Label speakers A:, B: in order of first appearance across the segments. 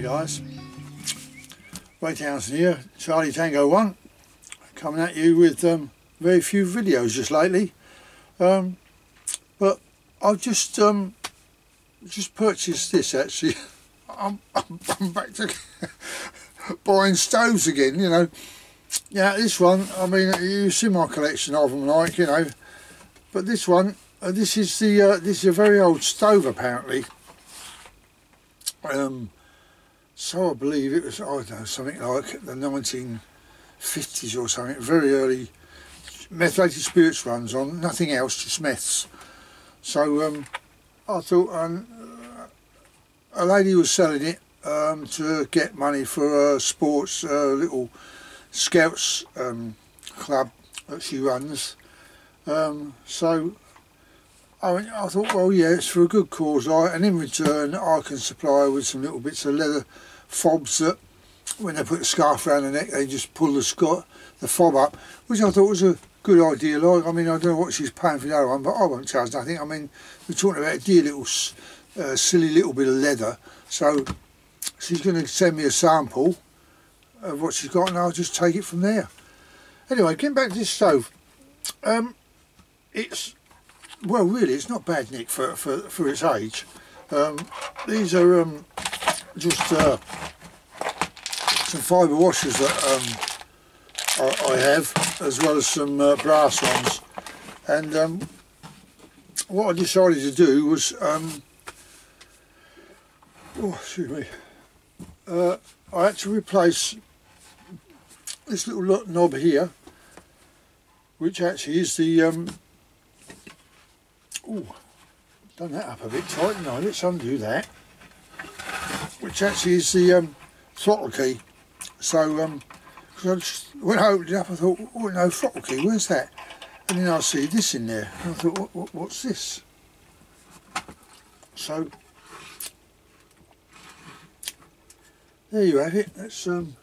A: Hi guys, Ray Townsend here, Charlie Tango 1, coming at you with um, very few videos just lately. Um, but I've just um, just purchased this actually. I'm, I'm, back to buying stoves again, you know. Yeah, this one, I mean, you see my collection of them, like, you know. But this one, uh, this is the uh, this is a very old stove apparently. Um, so I believe it was, I don't know, something like the 1950s or something, very early methylated spirits runs on, nothing else, just meths. So um, I thought um, a lady was selling it um, to get money for a sports uh, little scouts um, club that she runs. Um, so I, mean, I thought, well, yeah, it's for a good cause, I, and in return, I can supply her with some little bits of leather fobs that, when they put the scarf around the neck, they just pull the scot, the fob up, which I thought was a good idea. Like, I mean, I don't know what she's paying for that one, but I won't charge nothing. I mean, we're talking about a dear little, uh, silly little bit of leather, so she's going to send me a sample of what she's got, and I'll just take it from there. Anyway, getting back to this stove, um, it's well, really, it's not bad, Nick, for for for its age. Um, these are um, just uh, some fibre washers that um, I, have, as well as some uh, brass ones. And um, what I decided to do was, um, oh, excuse me, uh, I had to replace this little knob here, which actually is the um, Oh, done that up a bit tight. now, let's undo that. Which actually is the um, throttle key. So, um, I just, when I opened it up, I thought, oh no, throttle key, where's that? And then I see this in there. And I thought, what, what, what's this? So, there you have it. That's um,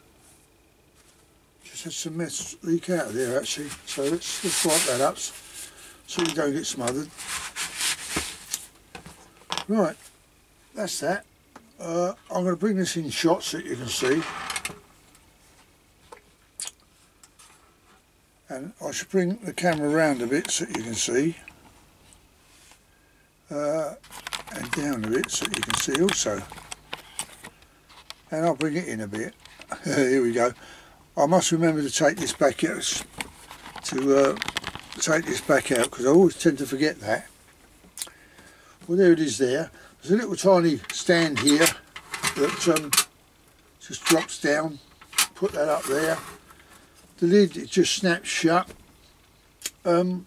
A: just had some meths leak out of there actually. So let's let's wipe that up so you don't get smothered. Right, that's that. Uh, I'm going to bring this in shots that you can see. And I should bring the camera around a bit so you can see. Uh, and down a bit so you can see also. And I'll bring it in a bit. Here we go. I must remember to take this back out to uh, take this back out because I always tend to forget that well there it is there there's a little tiny stand here that um, just drops down. Put that up there. The lid it just snaps shut. Um,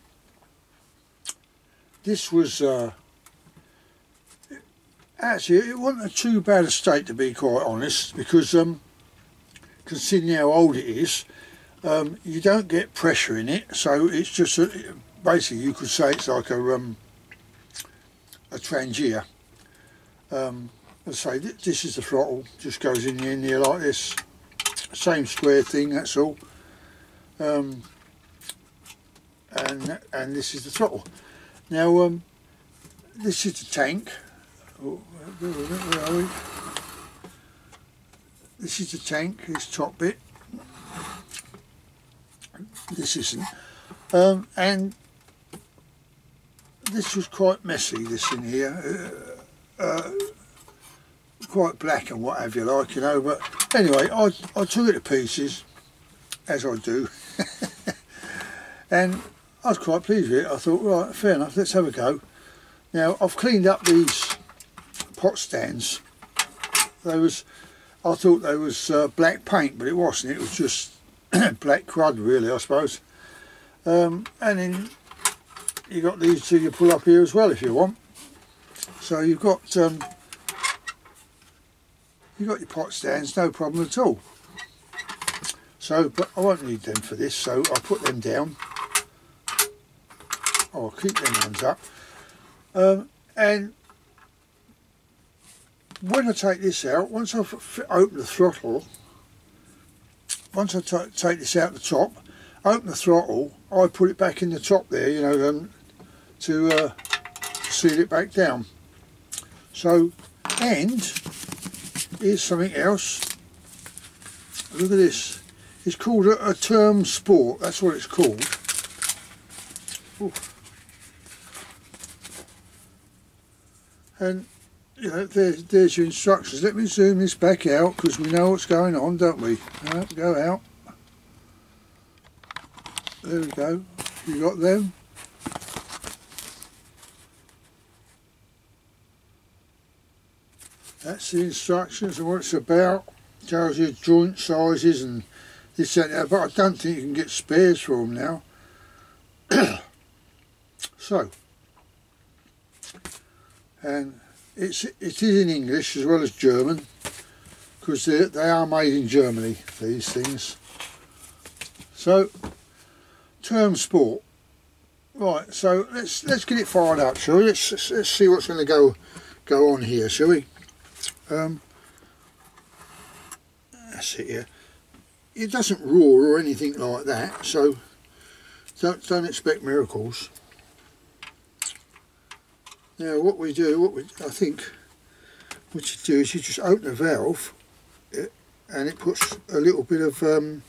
A: this was uh, actually it wasn't a too bad a state to be quite honest because um, considering how old it is um, you don't get pressure in it. So it's just a, basically you could say it's like a um, a Trangia. Um, as I say, th this is the throttle, just goes in, in here like this. Same square thing, that's all. Um, and and this is the throttle. Now, um, this is the tank. Oh? This is the tank, this top bit. This isn't. Um, and this was quite messy, this in here. Uh, quite black and what have you like, you know. But anyway, I, I took it to pieces, as I do. and I was quite pleased with it. I thought, right, fair enough, let's have a go. Now, I've cleaned up these pot stands. They was, I thought they was uh, black paint, but it wasn't. It was just black crud, really, I suppose. Um, and then you got these two you pull up here as well if you want. So you've got um, you've got your pot stands, no problem at all. So, but I won't need them for this, so I'll put them down. I'll keep them ones up. Um, and when I take this out, once I've opened the throttle, once I take this out the top, open the throttle, I put it back in the top there, you know, um, to uh, seal it back down. So, and here's something else. Look at this. It's called a, a Turm Sport. That's what it's called. Ooh. And you know, there's, there's your instructions. Let me zoom this back out because we know what's going on, don't we? Right, go out. There we go. You got them? That's the instructions and what it's about. Tells you joint sizes and this and that, but I don't think you can get spares for them now. so, and it's it is in English as well as German because they, they are made in Germany these things. So Turm Sport. Right so let's let's get it fired up shall we? Let's, let's see what's going to go go on here shall we um, that's it here it doesn't roar or anything like that so don't don't expect miracles. Now what we do, what we, I think what you do is you just open the valve and it puts a little bit of um,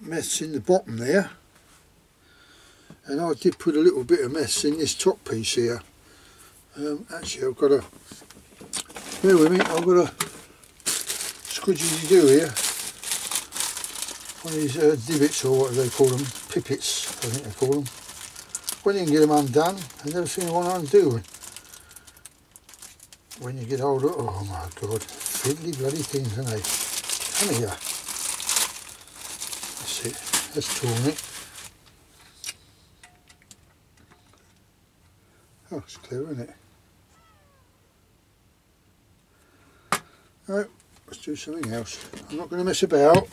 A: meths in the bottom there. And I did put a little bit of meths in this top piece here. Um, actually I've got a bear with me I've got a squidgy to do here one of these uh, divots or what they call them pippets I think they call them when you can get them undone, I've never seen one undo. When you get older, oh my god, fiddly bloody things, aren't they? Come here. That's it, that's torn it. Oh, it's clear, isn't it? Right, let's do something else. I'm not going to mess about,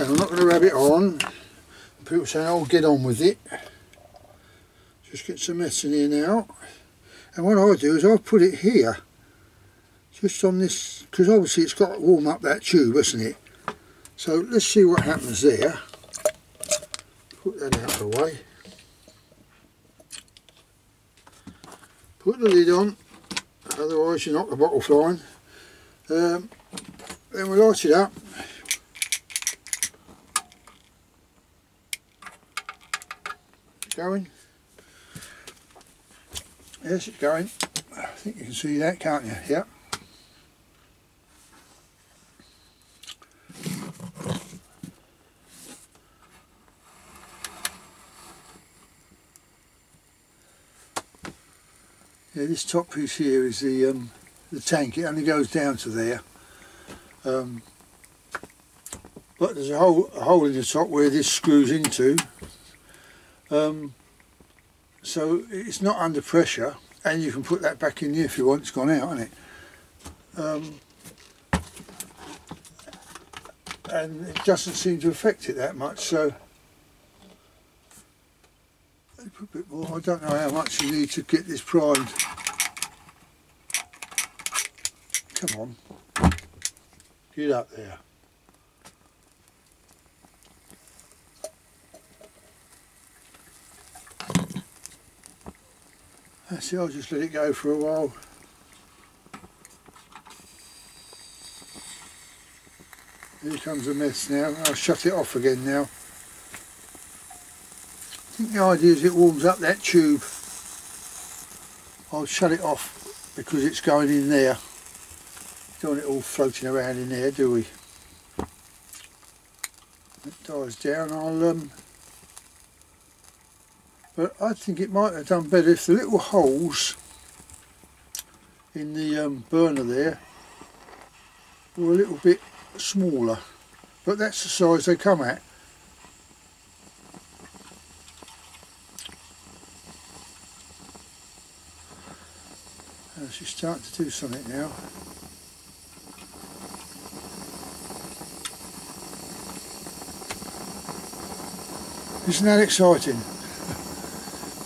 A: and I'm not going to rub it on. People say, oh, get on with it. Just get some meths in here now. And what I do is I put it here. Just on this, because obviously it's got to warm up that tube, hasn't it? So let's see what happens there. Put that out of the way. Put the lid on, otherwise you knock the bottle flying. Um, then we light it up. Going. Yes, it's going. I think you can see that, can't you? Yep. Yeah, this top piece here is the um, the tank. It only goes down to there. Um, but there's a hole, a hole in the top where this screws into. Um, so it's not under pressure and you can put that back in here if you want it's gone out hasn't it um, and it doesn't seem to affect it that much so a bit more I don't know how much you need to get this primed come on get up there That's it, I'll just let it go for a while. Here comes the meths now. I'll shut it off again now. I think the idea is it warms up that tube. I'll shut it off because it's going in there. Want it all floating around in there, do we? It dies down, I'll um, but I think it might have done better if the little holes in the um, burner there were a little bit smaller. But that's the size they come at. Uh, she's starting to do something now isn't that exciting.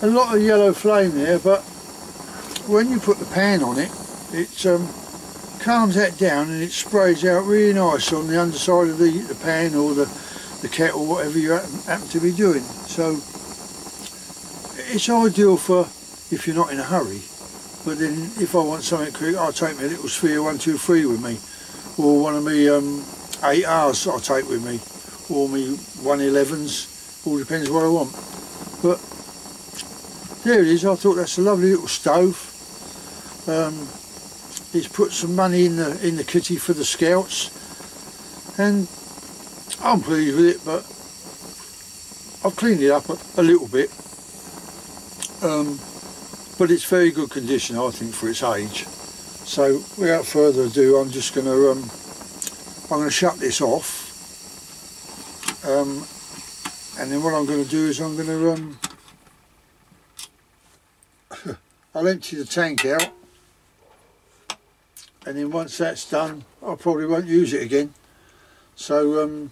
A: A lot of yellow flame there but when you put the pan on it it um, calms that down and it sprays out really nice on the underside of the, the pan or the, the kettle whatever you happen, happen to be doing. So it's ideal for if you're not in a hurry but then if I want something quick I'll take my little Svea 123 with me or one of my um, 8Rs I'll take with me or me 111s all depends what I want. But there it is. I thought that's a lovely little stove. Um, he's put some money in the in the kitty for the scouts. And I'm pleased with it but I've cleaned it up a, a little bit. Um, but it's very good condition I think for its age. So without further ado I'm just going to um, I'm going to shut this off. Um, and then what I'm going to do is I'm going to um, I'll empty the tank out. And then once that's done I probably won't use it again. So um,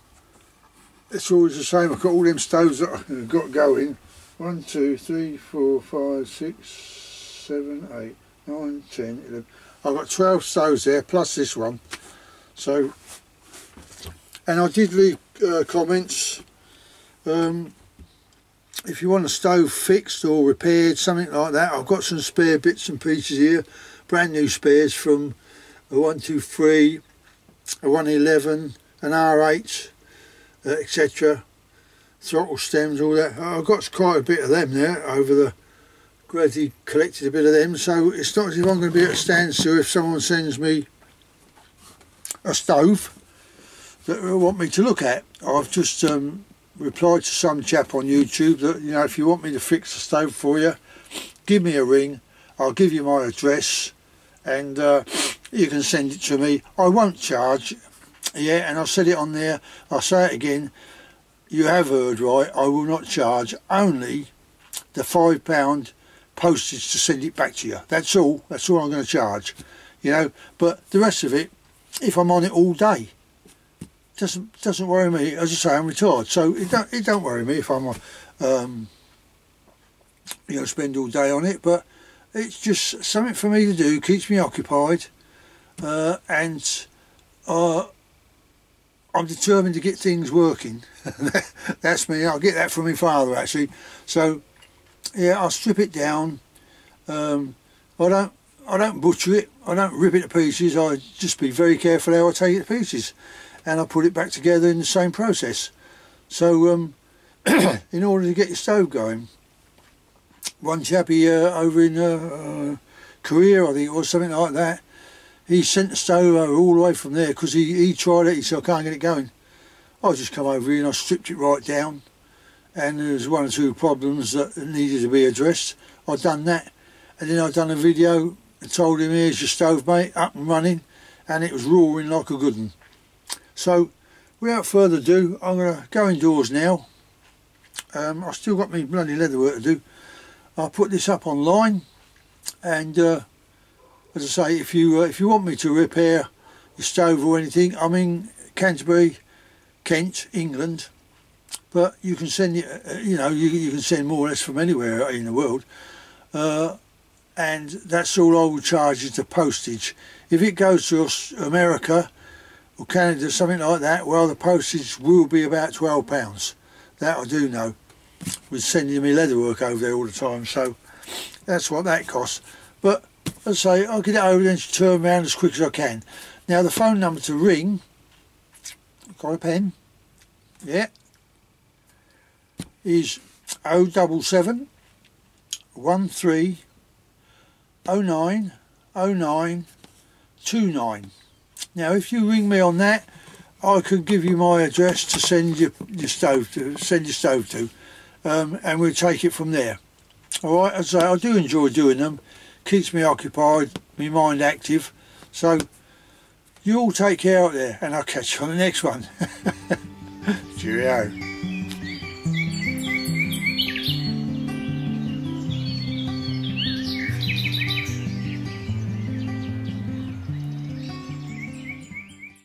A: it's always the same. I've got all them stoves that I've got going. One two three four five six seven eight nine ten eleven. I've got 12 stoves there plus this one. So and I did leave uh, comments um, if you want a stove fixed or repaired something like that I've got some spare bits and pieces here. Brand new spares from a 123 a 111 an R8 uh, etc throttle stems all that. I've got quite a bit of them there over the gradually collected a bit of them so it's not as if I'm going to be at a standstill if someone sends me a stove that they want me to look at. I've just um, replied to some chap on YouTube that you know if you want me to fix the stove for you give me a ring. I'll give you my address and uh, you can send it to me. I won't charge yeah and I said it on there. I'll say it again. You have heard right. I will not charge. Only the five pound postage to send it back to you. That's all. That's all I'm going to charge you know. But the rest of it if I'm on it all day doesn't doesn't worry me. As I say, I'm retired, so it don't it don't worry me if I'm um, you know spend all day on it. But it's just something for me to do, keeps me occupied, uh, and uh, I'm determined to get things working. That's me. I'll get that from my father actually. So yeah, I'll strip it down. Um, I don't I don't butcher it. I don't rip it to pieces. I just be very careful how I take it to pieces and I put it back together in the same process. So um, in order to get your stove going, one chappie uh, over in uh, uh, Korea, I think, or something like that, he sent the stove over all the way from there because he, he tried it, he said, I can't get it going. I just come over here and I stripped it right down and there was one or two problems that needed to be addressed. I'd done that and then I'd done a video and told him, here's your stove mate, up and running and it was roaring like a good one. So without further ado, I'm going to go indoors now. Um, I've still got my bloody leather work to do. I'll put this up online and uh, as I say, if you uh, if you want me to repair your stove or anything, I'm in Canterbury, Kent, England, but you can send uh, you know, you, you can send more or less from anywhere in the world. Uh, and that's all I will charge is the postage. If it goes to America, or Canada, something like that, well, the postage will be about £12. That I do know. With sending me leatherwork over there all the time, so that's what that costs. But as I say, I'll get it over there and turn around as quick as I can. Now, the phone number to ring, got a pen? Yeah. Is 077 13 09 09 29. Now if you ring me on that I can give you my address to send your, your stove to send your stove to um, and we'll take it from there. Alright, as I say I do enjoy doing them, keeps me occupied, my mind active, so you all take care out there and I'll catch you on the next one. Cheerio.